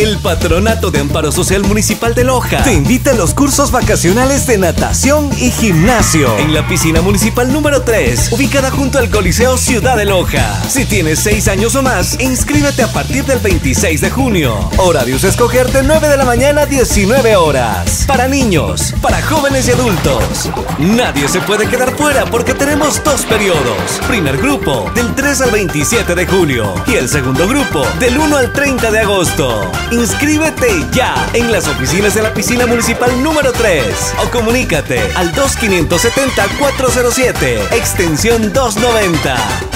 El Patronato de Amparo Social Municipal de Loja te invita a los cursos vacacionales de natación y gimnasio en la piscina municipal número 3, ubicada junto al Coliseo Ciudad de Loja. Si tienes 6 años o más, inscríbete a partir del 26 de junio. Horarios escoger de 9 de la mañana a 19 horas. Para niños, para jóvenes y adultos. Nadie se puede quedar fuera porque tenemos dos periodos. Primer grupo, del 3 al 27 de julio. Y el segundo grupo, del 1 al 30 de agosto. Inscríbete ya en las oficinas de la piscina municipal número 3 o comunícate al 2570 407, extensión 290.